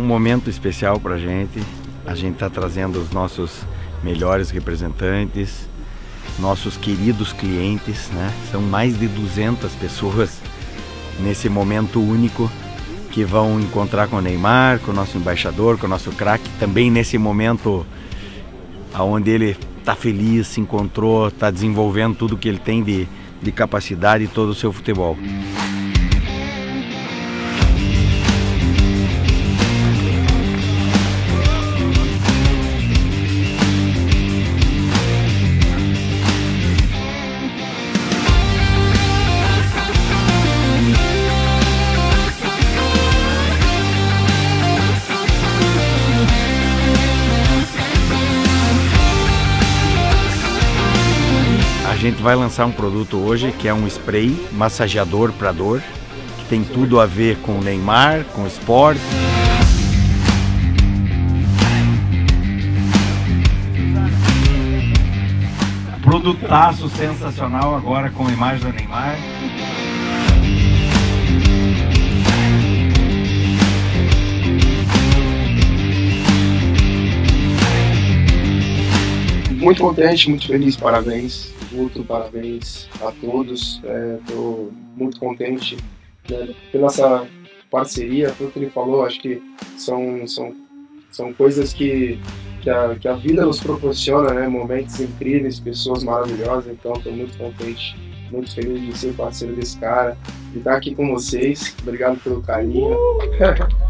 momento especial para a gente. A gente está trazendo os nossos melhores representantes, nossos queridos clientes, né? São mais de 200 pessoas nesse momento único que vão encontrar com o Neymar, com o nosso embaixador, com o nosso craque, também nesse momento aonde ele está feliz, se encontrou, está desenvolvendo tudo que ele tem de, de capacidade e todo o seu futebol. Gente vai lançar um produto hoje que é um spray massageador para dor, que tem tudo a ver com o Neymar, com o esporte. Produtaço sensacional agora com a imagem do Neymar. Muito contente, muito feliz, parabéns muito parabéns a todos. Estou é, muito contente né, pela essa parceria, tudo que ele falou. Acho que são, são, são coisas que, que, a, que a vida nos proporciona, né? momentos incríveis, pessoas maravilhosas. Então, estou muito contente, muito feliz de ser parceiro desse cara, de estar aqui com vocês. Obrigado pelo carinho. Uh!